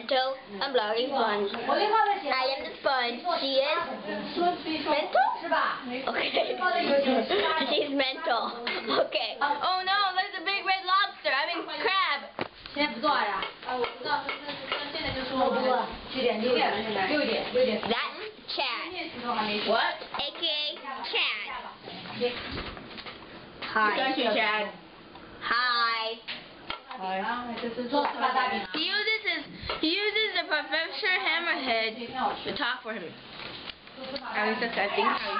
Mento. I'm blogging sponge. I am the sponge. She is mental? Okay. She's mental. Okay. Oh no, there's a big red lobster. I mean crab. That's Chad. What? AKA Chad. Hi. Chad. Hi. Hi. 这是做糍粑大饼。Uses the Professor Hammerhead to talk for him. At least that's I think how he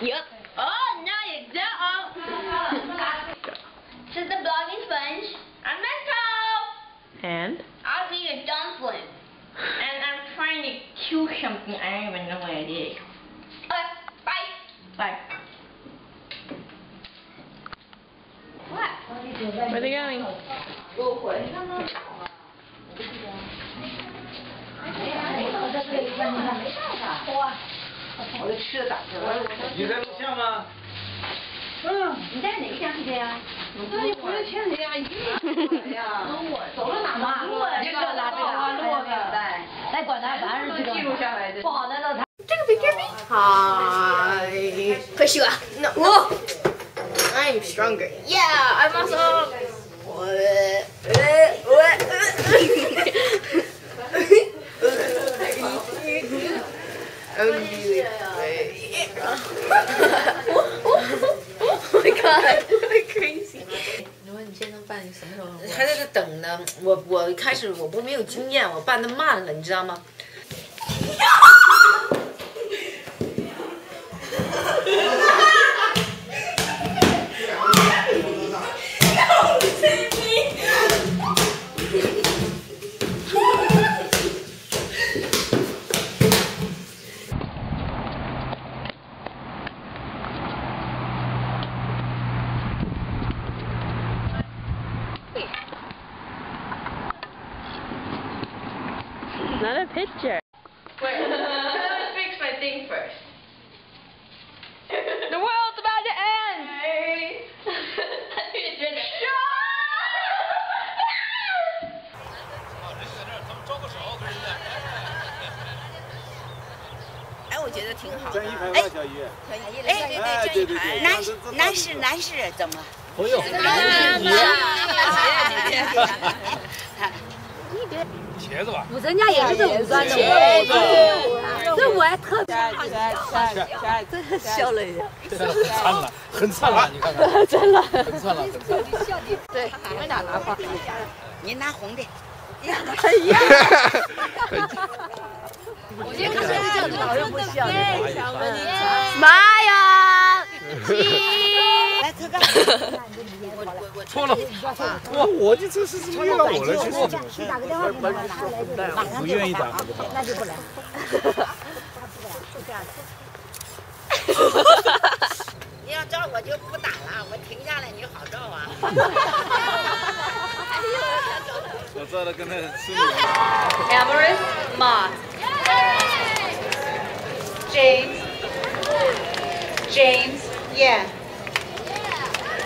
says. Yup. Oh no you don't. This is the blogging sponge. I'm Mento. And? I'll eat a dumpling. And I'm trying to chew something. I don't even know what it is. Okay, bye. Bye. What? Where are they going? 这一天没事他。我的吃的咋子了。你在录像吗？嗯，你在哪个乡去的呀？那你回来欠谁呀？一了呀！走了哪吗？路啊，这个拉这个，路的。来，管他，反正都记录下来的。不好的那他。这个没见面。嗨。快修啊！那我。I'm stronger. Yeah, I'm awesome. Oh my god, I'm crazy. 你说你现在办什么时候？还在这等呢。我我开始我不没有经验，我办的慢了，你知道吗 ？Another picture. Wait, let me fix my thing first. The world's about to end! Shut 哎，我觉得挺好的。站一排吧，小姨。哎，对对对，这一排。男士，男士，男士怎么？朋友， 茄子吧。人家也是这五专的，我这我还特别真的笑了一下。灿烂，很灿烂，你看看。真的。很灿烂，很灿烂。对，你们俩拿花。您拿红的。我觉得看这样子好像不笑。妈呀！错了，我我这次是怎么遇到我了？去打个电话给你来，他来不愿意打，那就不来。就这样。你要照我就不打了，我停下来你好照啊。我照了跟他吃。Everest Ma James James Yeah.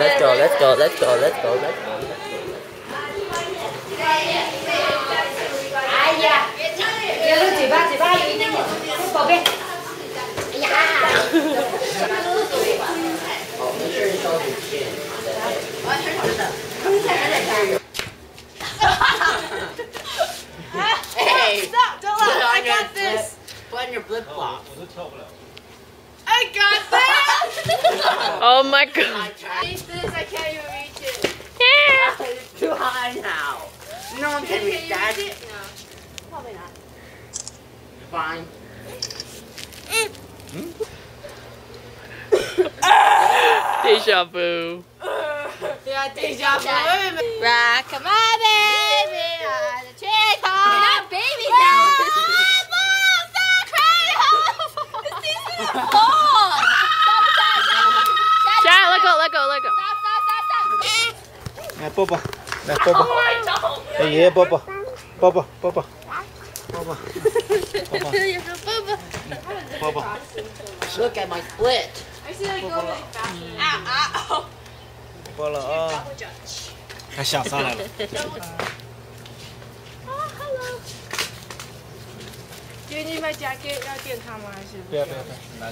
let's go, let's go, let's go, let's go, let's go. Hey! Stop! Don't laugh! I got this! Put on your flip flops. I got this! Oh my god. Reach this. I can't even reach it. It's too high now. No one can reach that. Reach it? No. Probably not. Fine. Deja vu. Yeah, deja vu. Rock my baby on the treetop. You're not baby now. Dad, let go, let go, let go. 来抱抱，来抱抱，给爷爷抱抱，抱抱抱抱，抱抱，抱抱， Look at my split. I see like go really fast. Ow, ow. 抱了啊，还想上来了。 Do you need my jacket? 要垫它吗？还是？不要不要不要，拿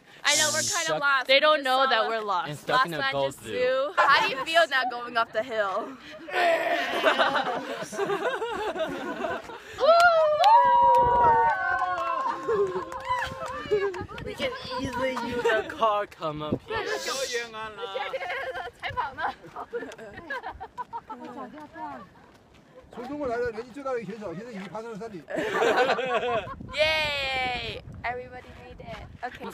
I know we're kind of lost. They don't know that we're lost. And stuck in a Los gold Angeles zoo. Zoo. How do you feel now going up the hill? We can easily use a car come up here. 从中国来的年纪最大的一个选手，现在已经爬上了山顶。 Yay! Everybody made it. Okay.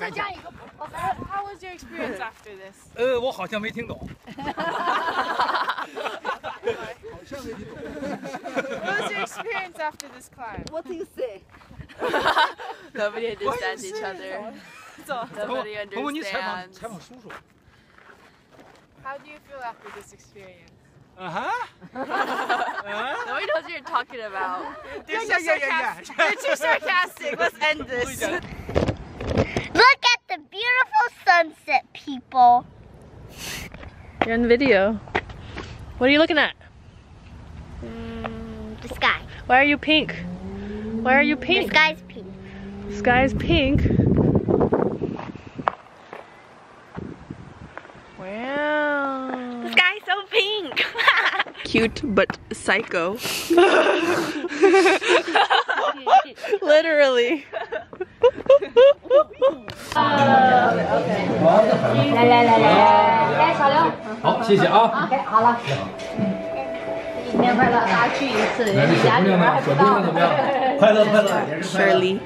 How was your experience after this? 呃，我好像没听懂。好像没听懂。 What was your experience after this climb? Nobody understands each other. Nobody 婆婆，你采访 understands. 采访叔叔。 How do you feel after this experience? 啊哈。Nobody knows what you're talking about. You're too sarcastic. You're too sarcastic. Let's end this. Look at the beautiful sunset, people. You're on video. What are you looking at? Mm, the sky. Why are you pink? Why are you pink? The pink? sky's pink. The Sky's pink. Wow. The sky's so pink Cute but psycho. Literally. 来来来来，来小刘，好，谢谢啊。 OK，好了。新年快乐，大家去一次，人家家里边还不到。快乐快乐。 Shirley.